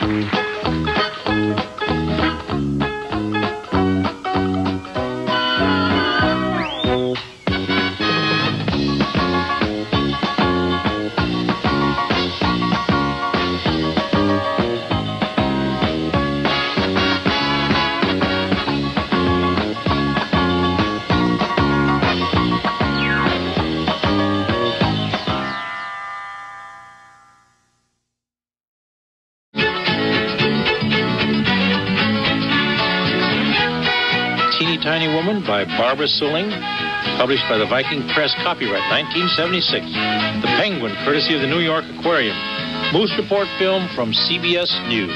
Mm-hmm. Tiny Woman by Barbara Seuling, published by the Viking Press, copyright 1976. The Penguin, courtesy of the New York Aquarium. Moose Report film from CBS News.